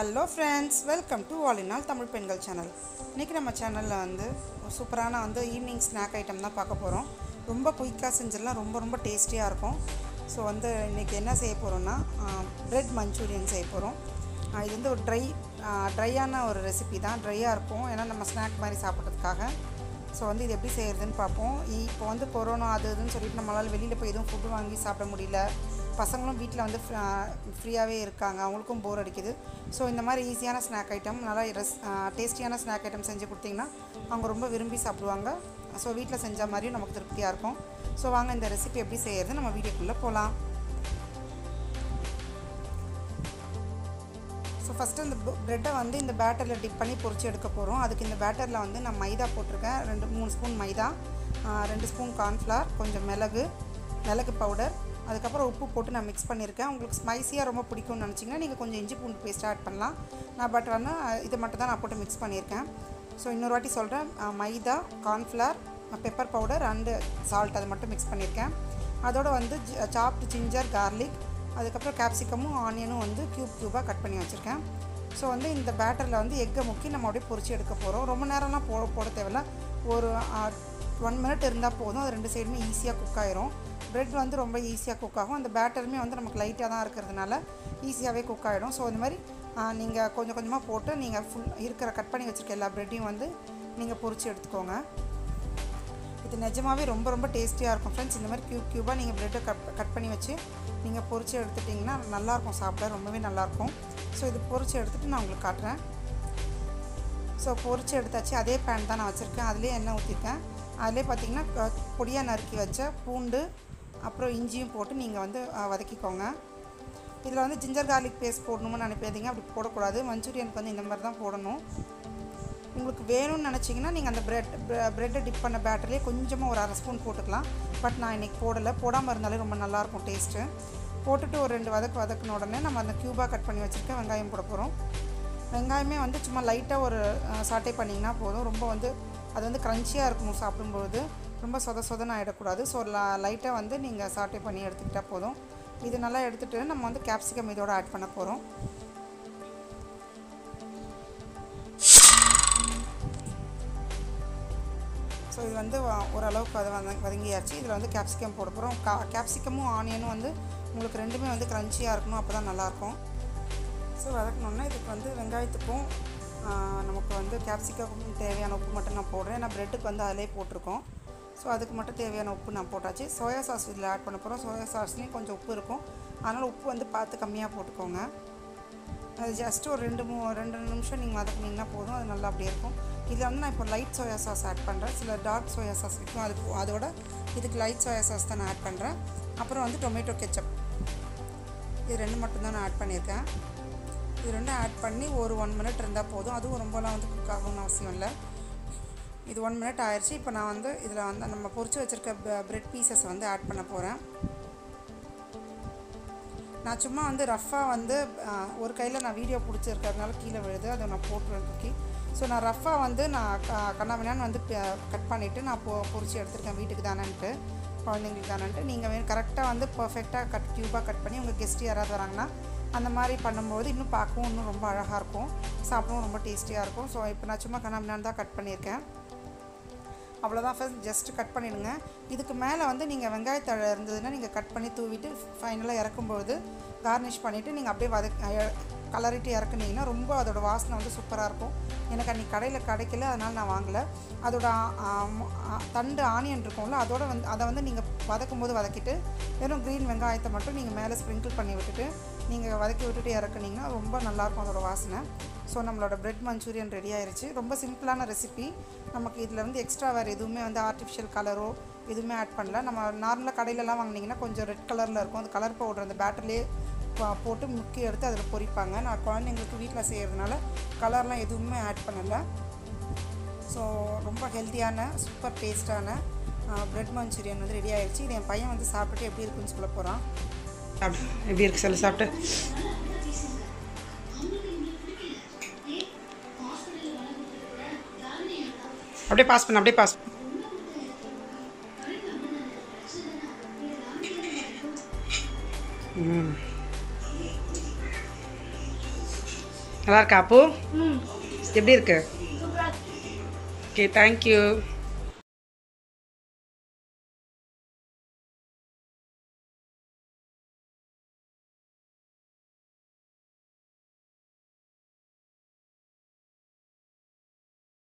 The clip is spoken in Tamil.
Hello friends welcome to all in all Tamil பெண்கள் சேனல் இன்றைக்கி நம்ம சேனலில் வந்து சூப்பரான வந்து ஈவினிங் ஸ்நாக் ஐட்டம் தான் பார்க்க போகிறோம் ரொம்ப குயிக்காக செஞ்சிடலாம். ரொம்ப ரொம்ப டேஸ்டியாக இருக்கும். ஸோ வந்து இன்றைக்கி என்ன செய்ய போகிறோன்னா ப்ரெட் மஞ்சூரியன் செய்ய போகிறோம் இது வந்து ஒரு ட்ரை ட்ரையான ஒரு ரெசிபி தான். ட்ரையாக இருக்கும். ஏன்னா நம்ம ஸ்நாக் மாதிரி சாப்பிட்றதுக்காக. ஸோ வந்து இது எப்படி செய்கிறதுன்னு பார்ப்போம். இப்போ வந்து கொரோனா அது இதுன்னு சொல்லிட்டு நம்மளால் வெளியில் போய் எதுவும் ஃபுட்டு வாங்கி சாப்பிட முடியல. பசங்களும் வீட்டில் வந்து ஃப்ரீயாகவே இருக்காங்க. அவங்களுக்கும் போர் அடிக்குது. ஸோ இந்த மாதிரி ஈஸியான ஸ்நாக் ஐட்டம் நல்லா ரெஸ் டேஸ்டியான ஸ்நாக் ஐட்டம் செஞ்சு கொடுத்தீங்கன்னா அவங்க ரொம்ப விரும்பி சாப்பிடுவாங்க. ஸோ வீட்டில் செஞ்ச மாதிரியும் நமக்கு திருப்தியாக இருக்கும். ஸோ வாங்க இந்த ரெசிபி எப்படி செய்கிறது நம்ம வீடியோக்குள்ளே போகலாம். ஸோ ஃபஸ்ட்டு இந்த ப்ரெட்டை வந்து இந்த பேட்டரில் டிப் பண்ணி பொரிச்சு எடுக்க போகிறோம் அதுக்கு இந்த பேட்டரில் வந்து நான் மைதா போட்டிருக்கேன். ரெண்டு மூணு ஸ்பூன் மைதா ரெண்டு ஸ்பூன் கார்ன்ஃப்ளவர் கொஞ்சம் மிளகு மிளகு பவுடர் அதுக்கப்புறம் உப்பு போட்டு நான் மிக்ஸ் பண்ணியிருக்கேன். உங்களுக்கு ஸ்பைஸியாக ரொம்ப பிடிக்கும்னு நினச்சிங்கன்னா நீங்கள் கொஞ்சம் இஞ்சி பூண்டு பேஸ்ட் ஆட் பண்ணலாம். நான் பட் வந்து இதை மட்டும் தான் நான் போட்டு மிக்ஸ் பண்ணியிருக்கேன். ஸோ இன்னொரு வாட்டி சொல்கிறேன் maida cornflour pepper powder and salt அதை மட்டும் மிக்ஸ் பண்ணியிருக்கேன். அதோடு வந்து சாப்டு ஜிஞ்சர் கார்லிக் அதுக்கப்புறம் கேப்சிகமும் ஆனியனும் வந்து க்யூப் க்யூபாக கட் பண்ணி வச்சுருக்கேன். ஸோ வந்து இந்த பேட்டரில் வந்து எக்கை முக்கி நம்ம அப்படியே பொரிச்சு எடுக்க போகிறோம் ரொம்ப நேரம்லாம் போ போட தேவையில்ல. ஒரு ஒன் மினிட் இருந்தால் போதும். அது ரெண்டு சைடுமே ஈஸியாக குக் ஆயிரும். ப்ரெட் வந்து ரொம்ப ஈஸியாக குக் ஆகும். அந்த பேட்டருமே வந்து நமக்கு லைட்டாக தான் இருக்கிறதுனால ஈஸியாகவே குக் ஆகிடும் ஸோ இந்த மாதிரி நீங்கள் கொஞ்சம் கொஞ்சமாக போட்டு நீங்கள் ஃபுல் இருக்கிற கட் பண்ணி வச்சுருக்க எல்லா ப்ரெட்டையும் வந்து நீங்கள் பொறிச்சு எடுத்துக்கோங்க. இது நிஜமாகவே ரொம்ப ரொம்ப டேஸ்டியாக இருக்கும் ஃப்ரெண்ட்ஸ் இந்த மாதிரி க்யூப் க்யூபாக நீங்கள் ப்ரெட்டை கட் கட் பண்ணி வச்சு நீங்கள் பொரிச்சு எடுத்துட்டிங்கன்னா நல்லாயிருக்கும் சாப்பிட. ரொம்பவே நல்லாயிருக்கும். ஸோ இது பொறிச்சு எடுத்துகிட்டு நான் உங்களுக்கு காட்டுறேன். ஸோ பொரிச்சு எடுத்தாச்சு. அதே பேன் தான் நான் வச்சுருக்கேன். அதுலேயே எண்ணெய் ஊற்றிருக்கேன் அதிலே பார்த்தீங்கன்னா பொடியாக நறுக்கி வச்ச பூண்டு அப்புறம் இஞ்சியும் போட்டு நீங்கள் வந்து வதக்கிக்கோங்க. இதில் வந்து ஜிஞ்சர் கார்லிக் பேஸ்ட் போடணும்னு நினைப்பாதீங்க அப்படி போடக்கூடாது. மஞ்சூரியனுக்கு வந்து இந்த மாதிரி தான் போடணும். உங்களுக்கு வேணும்னு நினச்சிங்கன்னா நீங்கள் அந்த ப்ரெட் ப்ரெட்டை டிப் பண்ண பேட்டர்லேயே கொஞ்சமாக ஒரு அரை ஸ்பூன் போட்டுக்கலாம். பட் நான் இன்றைக்கி போடலை. போடாமல் இருந்தாலே ரொம்ப நல்லாயிருக்கும் டேஸ்ட்டு போட்டுட்டு ஒரு ரெண்டு வதக்கு வதக்கின உடனே நம்ம அந்த க்யூபாக கட் பண்ணி வச்சுருக்க வெங்காயம் போட போகிறோம் வெங்காயமே வந்து சும்மா லைட்டாக ஒரு சாட்டை பண்ணிங்கன்னா போதும். ரொம்ப வந்து அது வந்து க்ரன்ச்சியாக இருக்கணும் சாப்பிடும்போது ரொம்ப சொத சொதன்னு ஆகிடக்கூடாது ஸோ லைட்டாக வந்து நீங்கள் சாட்டை பண்ணி எடுத்துக்கிட்டால் போதும். இது நல்லா எடுத்துகிட்டு நம்ம வந்து கேப்சிகம் இதோட ஆட் பண்ண போகிறோம் ஸோ இது வந்து ஓரளவுக்கு அதை வந்து வதங்கியாச்சு. இதில் வந்து கேப்சிகம் போட போகிறோம் கா கேப்சிகமும் ஆனியனும் வந்து உங்களுக்கு ரெண்டுமே வந்து க்ரன்ச்சியாக இருக்கணும் அப்போ தான் நல்லாயிருக்கும் ஸோ வதக்கணுன்னா இதுக்கு வந்து வெங்காயத்துக்கும் நமக்கு வந்து கேப்சிக்கம் தேவையான உப்பு மட்டும் நான் போடுறேன். ஏன்னா ப்ரெட்டுக்கு வந்து அதிலே போட்டிருக்கோம். ஸோ அதுக்கு மட்டும் தேவையான உப்பு நான் போட்டாச்சு. சோயா சாஸ் இதில் ஆட் பண்ண போகிறோம் சோயா சாஸ்லேயும் கொஞ்சம் உப்பு இருக்கும். அதனால் உப்பு வந்து பார்த்து கம்மியாக போட்டுக்கோங்க. அது ஜஸ்ட் ஒரு ரெண்டு மூ ரெண்டு நிமிஷம் நீங்கள் வதக்குனீங்கன்னா போதும். அது நல்லா அப்படியே இருக்கும். இதில் வந்து நான் இப்போ லைட் சோயா சாஸ் ஆட் பண்ணுறேன் சில டார்க் சோயா சாஸ் இருக்கும் அது அதோட இதுக்கு லைட் சோயா சாஸ் தான் நான் ஆட் பண்ணுறேன் அப்புறம் வந்து டொமேட்டோ கெச்சப் இது ரெண்டு மட்டும்தான் நான் ஆட் பண்ணியிருக்கேன். இது ரெண்டும் ஆட் பண்ணி ஒரு ஒன் மினிட் இருந்தால் போதும். அதுவும் ரொம்பலாம் வந்து குக் ஆகணும்னு அவசியம் இல்லை. இது ஒன் மினிட் ஆயிடுச்சு இப்போ நான் வந்து இதில் வந்து நம்ம பொறிச்சு வச்சுருக்க ப்ரெட் பீசஸ் வந்து ஆட் பண்ண போகிறேன் நான் சும்மா வந்து ரஃப்பாக வந்து ஒரு கையில் நான் வீடியோ பிடிச்சிருக்கிறதுனால கீழே விழுது. அதை நான் போட்டுருவேன் ஸோ நான் ரஃப்பாக வந்து நான் கண்ணாவினான்னு வந்து கட் பண்ணிவிட்டு நான் பொ பொறிச்சு எடுத்துருக்கேன். வீட்டுக்கு தானேன்ட்டு குழந்தைங்களுக்கு தானேன்ட்டு. நீங்கள் கரெக்டாக வந்து பர்ஃபெக்டாக கட் க்யூபாக கட் பண்ணி உங்கள் கெஸ்ட் யாராவது வராங்கன்னா அந்த மாதிரி பண்ணும்போது இன்னும் பார்க்கவும் இன்னும் ரொம்ப அழகாக இருக்கும். சாப்பிடவும் ரொம்ப டேஸ்டியாக இருக்கும். ஸோ இப்போ நான் சும்மா கண்ணாமினான் தான் கட் பண்ணியிருக்கேன். அவ்வளோதான் ஃபஸ்ட் ஜஸ்ட்டு கட் பண்ணிவிடுங்க இதுக்கு மேலே வந்து நீங்கள் வெங்காயத்தழை இருந்ததுன்னா நீங்கள் கட் பண்ணி தூவிட்டு ஃபைனலாக இறக்கும்போது கார்னிஷ் பண்ணிவிட்டு நீங்கள் அப்படியே வதக் கலரிட்டு இறக்குனீங்கன்னா ரொம்ப அதோடய வாசனை வந்து சூப்பராக இருக்கும். எனக்கு அன்றைக்கி கடையில் கிடைக்கல அதனால் நான் வாங்கலை. அதோட தண்டு ஆனியன் இருக்கும்ல அதோட வந்து அதை வந்து நீங்கள் வதக்கும் போது வதக்கிட்டு வெறும் க்ரீன் வெங்காயத்தை மட்டும் நீங்கள் மேலே ஸ்ப்ரிங்கிள் பண்ணி விட்டுட்டு நீங்கள் வதக்கி விட்டுட்டு இறக்குனீங்கன்னா ரொம்ப நல்லாயிருக்கும் அதோடய வாசனை. ஸோ நம்மளோட ப்ரெட் மஞ்சூரியன் ரெடி ஆயிடுச்சு ரொம்ப சிம்பிளான ரெசிபி நமக்கு இதில் வந்து எக்ஸ்ட்ரா வேறு எதுவுமே வந்து ஆர்டிஃபிஷியல் கலரோ எதுவுமே ஆட் பண்ணல. நம்ம நார்மலாக கடையிலலாம் வாங்கினீங்கன்னா கொஞ்சம் ரெட் கலரில் இருக்கும். அந்த கலர் பவுடர் அந்த பேட்டர்லேயே போட்டு முக்கி எடுத்து அதில் பொரிப்பாங்க. நான் குழந்தைங்களுக்கு வீட்டில் செய்கிறதுனால கலர்லாம் எதுவுமே ஆட் பண்ணலை. ஸோ ரொம்ப ஹெல்த்தியான சூப்பர் டேஸ்ட்டான ப்ரெட் மஞ்சூரியன் வந்து ரெடி ஆகிடுச்சு இது என் பையன் வந்து சாப்பிட்டுட்டு எப்படி இருக்குன்னு சொல்ல போகிறான் எப்படி இருக்கு சொல்ல சாப்பிட்டு அப்படியே பாஸ் பண்ண அப்படியே பாஸ் ம். நல்லா இருக்கா அப்பு ம் எப்படி இருக்கு சூப்பராக ஓகே தேங்க்யூ